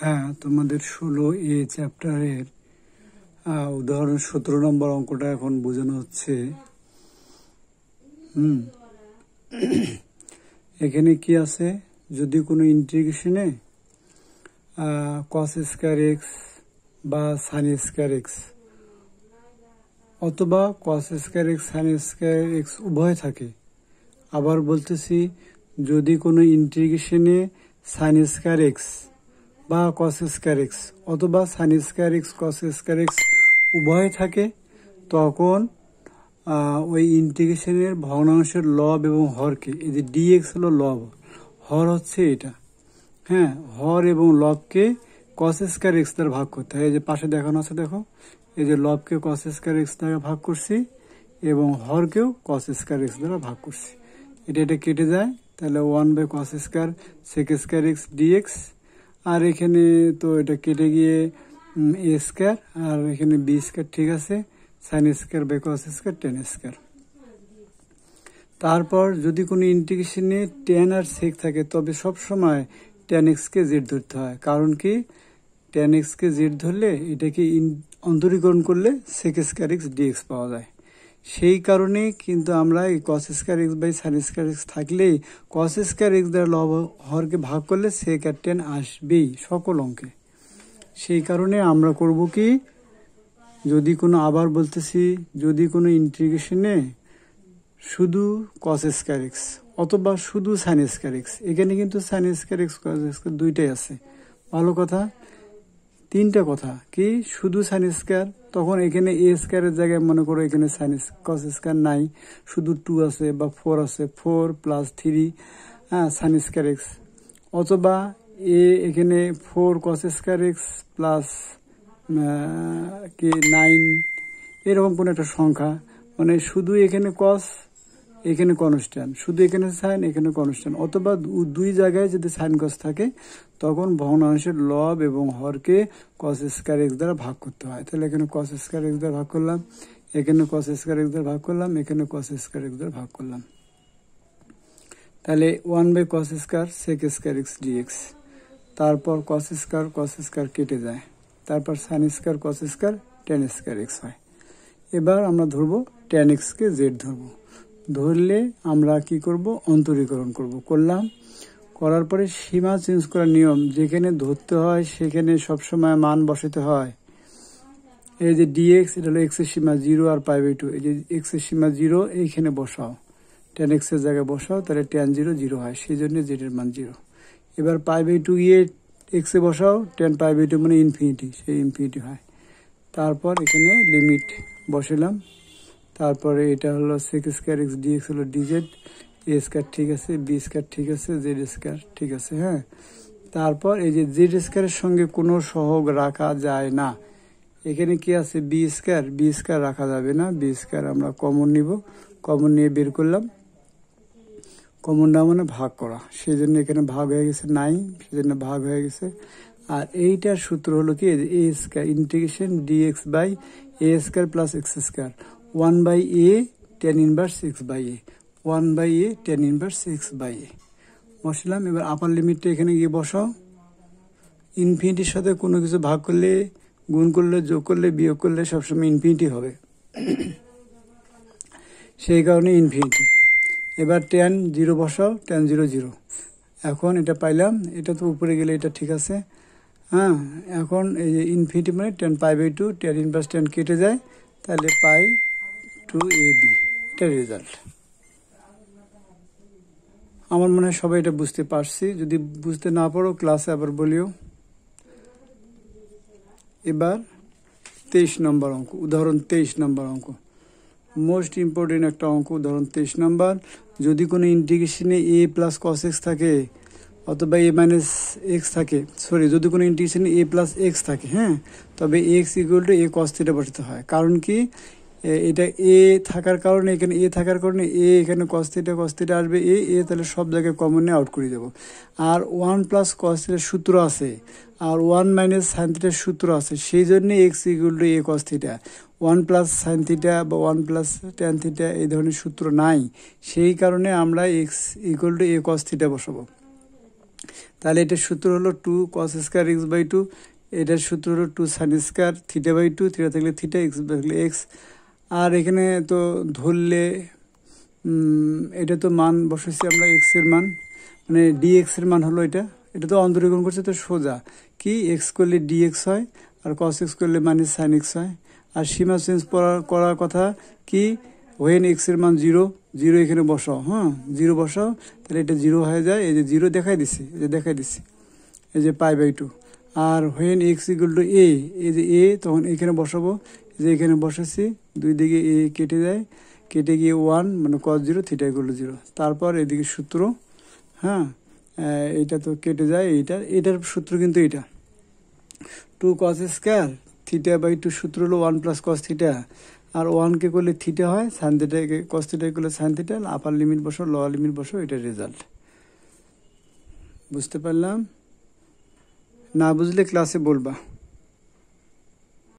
হ্যাঁ তোমাদের ষোলো এ চ্যাপ্টারের উদাহরণ সতেরো নম্বর অঙ্কটা এখন বোঝানো হচ্ছে। হুম। এখানে কি আছে? যদি কোনো ইন্টিগ্রেশনে কস স্কোয়ার এক্স বা সাইন স্কোয়ার এক্স অথবা cos square x sine square x উভয় থাকে, আবার বলতেছি যদি কোনো ইন্টিগ্রেশনে সাইন স্কোয়ার এক্স বা কস স্কোয়ার অথবা sine square x cos square উভয় থাকে, তখন ওই ইন্টিগ্রেশনের ভগ্নাংশের লব এবং হরকে, এই যে ডিএক্স হলো লব, হর হচ্ছে এটা হ্যাঁ হর এবং লবকে কস এক্স দ্বারা ভাগ করতে হয়। এই যে পাশে দেখানো আছে, দেখো, এই যে লবকে কস এক্স দ্বারা ভাগ করছি এবং হরকেও কস এক্স দ্বারা ভাগ করছি। এটা এটা কেটে যায়, তাহলে one by cos square sec square x dx আর এখানে তো এটা কেটে গিয়ে এ স্কোয়ার আর এখানে বি স্কোয়ার ঠিক আছে sine square by cos square tan square তারপর যদি কোনো ইন্টিগ্রেশনে টেন আর সেক থাকে, তবে সব সময় টেন এক্সকে জেড ধরতে হয়। কারণ কি? টেন এক্সকে জেড ধরলে এটাকে অন্তরীকরণ করলে সেক স্কোয়ার এক্স ডিএক্স পাওয়া যায়। সেই কারণে কিন্তু আমরা এই cos square x by sine square x থাকলেই কস স্কোয়ার এক্স দ্বারা লব হরকে ভাগ করলে সেক আর আসবেই সকল অঙ্কে। সেই কারণে আমরা করব কি, যদি কোনো আবার বলতেছি, যদি কোনো ইন্টিগ্রেশনে শুধু কস স্কোয়ার এক্স অথবা শুধু সাইন স্কোয়ার এক্স এখানে কিন্তু sine square x cos square দুইটাই আছে। ভালো কথা? তিনটা কথা। কি? শুধু সাইন স্কোয়ার তখন এখানে এ স্কোয়ারের জায়গায় মনে করো এখানে সাইন কস স্কোয়ার নাই। শুধু টু আছে বা ফোর আছে। ফোর প্লাস থ্রি হ্যাঁ সাইন স্কোয়ার এক্স অথবা এ এখানে four cos square x plus কি নাইন এরকম কোনো একটা সংখ্যা। মানে শুধু এখানে কস এখানে কনস্ট্যান্ট। শুধু এখানে সাইন, এখানে কনস্ট্যান্ট। অথবা দুই জায়গায় যদি সাইন কস থাকে, তখন ভগ্নাংশের লব এবং হরকে কস স্কোয়ার এক্স দ্বারা ভাগ করতে হয়। তাহলে এখানে কস স্কোয়ার এক্স দ্বারা ভাগ করলাম, এখানে কস স্কোয়ার এক্স দ্বারা ভাগ করলাম, এখানে কস স্কোয়ার এক্স দ্বারা ভাগ করলাম। তাহলে one by cos square sec square x dx তারপর কস স্কোয়ার কস স্কোয়ার কেটে যায়। তারপর sine square cos square tan square x হয়। এবার আমরা ধরবো টেন এক্সকে জেড ধরবো। ধরলে আমরা কি করব? অন্তরীকরণ করব। করলাম। করার পরে সীমা চেঞ্জ করার নিয়ম, যেখানে ধরতে হয় সেখানে সবসময় মান বসাতে হয়। এই যে ডিএক্স এটা হলো এক্সের সীমা জিরো আর পাই বাই টু এই যে এক্সের সীমা জিরো এইখানে বসাও। টেন এক্সের জায়গায় বসাও, তাহলে টেন জিরো জিরো হয়। সেই জন্য জেডের মান জিরো এবার পাই বাই টু ইয়ে এক্স বসাও টেন পাই বাই টু মানে ইনফিনিটি সেই ইনফিনিটি হয়। তারপর এখানে লিমিট বসালাম। তারপরে এটা হলো সিক্স স্কোয়ার এক্স ডিএক্স হলো ডিজেড এ স্কোয়ার ঠিক আছে বি স্কোয়ার ঠিক আছে জেড স্কোয়ার ঠিক আছে হ্যাঁ? তারপর এই যে জেড স্কোয়ারের সঙ্গে কোনো সহগ রাখা যায় না। এখানে কি আছে? বি স্কোয়ার বি স্কোয়ার রাখা যাবে না। বি স্কোয়ার আমরা কমন নিব। কমন নিয়ে বের করলাম। কমনটা মানে ভাগ করা। সেই জন্য এখানে ভাগ হয়ে গেছে নাই সেই জন্য ভাগ হয়ে গেছে। আর এইটার সূত্র হলো কি? A square integration d x by a square plus x square one by a tan inverse six by a one by a tan inverse six by a বসলাম, এবার আপার লিমিটটা এখানে গিয়ে বসাও। ইনফিনিটির সাথে কোনো কিছু ভাগ করলে, গুণ করলে, যোগ করলে, বিয়োগ করলে সবসময় ইনফিনিটি হবে। সেই কারণে ইনফিনিটি এবার টেন জিরো বসাও টেন জিরো জিরো এখন এটা পাইলাম, এটা তো উপরে গেলে এটা ঠিক আছে। হ্যাঁ এখন এই যে ইনফিনিটি মানে tan pi by two tan inverse tan কেটে যায়, তাহলে পাই টু এ বি এটা রেজাল্ট আমার মনে হয় সবাই এটা বুঝতে পারছি। যদি বুঝতে না পারো ক্লাসে আবার বলিও। এবার তেইশ নম্বর অঙ্ক, উদাহরণ তেইশ নম্বর অঙ্ক। মোস্ট ইম্পর্টেন্ট একটা অঙ্ক, উদাহরণ তেইশ নম্বর। যদি কোনো ইন্টিগ্রেশনে এ প্লাস কস এক্স থাকে, অথবা এ মাইনাস এক্স থাকে সরি যদি কোনো ইন্টিগ্রেশনে এ প্লাস এক্স থাকে হ্যাঁ তবে x equal to a cos theta বসাতে হয়। কারণ কি? এটা এ থাকার কারণে, এখানে এ থাকার কারণে, এ এখানে কস্তিটা কস্তিটা আসবে, এ এ তাহলে সব জায়গায় কমন নিয়ে আউট করে দেবো। আর ওয়ান প্লাস কস্তিটার সূত্র আছে, আর ওয়ান মাইনাস সাইন থিটার সূত্র আছে, সেই জন্যে x equal to a cos theta one plus sine theta বা ওয়ান প্লাস টেন থিটা এই ধরনের সূত্র নাই, সেই কারণে আমরা x equal to a cos theta বসাবো। তাহলে এটার সূত্র হলো two cos square x by two এটার সূত্র হলো two sine square theta by two theta থাকলে থিটা এক্স থাকলে এক্স আর এখানে তো ধরলে এটা তো মান বসেছি আমরা এক্সের মান। মানে ডি এক্সের মান হলো এটা। এটা তো অন্তরীকরণ করছে, তো সোজা। কি? এক্স করলে ডি এক্স হয়, আর কস এক্স করলে মাইনাস সাইন এক্স হয়। আর সীমা চেঞ্জ করার কথা কি? ওয়েন এক্সের মান জিরো জিরো এখানে বসাও হ্যাঁ? জিরো বসাও, তাহলে এটা জিরো হয়ে যায়। এই যে জিরো দেখাই দিছি, এই যে দেখাই দিছি, এই যে pi by two R when x equal to a এই যে এ তখন এখানে বসাবো। যে এখানে বসাচ্ছি দুই দিকে এ কেটে যায় কেটে গিয়ে ওয়ান মানে cos zero theta equal zero তারপর এদিকে সূত্র হ্যাঁ এটা তো কেটে যায়, এইটা, এটার সূত্র কিন্তু এটা two cos square theta by two সূত্র হলো ওয়ান প্লাস কস থিটা আর ওয়ানকে করলে থিটা হয় সাইন থিটাকে কস থিটা করলে সাইন থিটা আপার লিমিট বসো লোয়ার লিমিট বসো, এটা রেজাল্ট বুঝতে পারলাম? না বুঝলে ক্লাসে বলবা।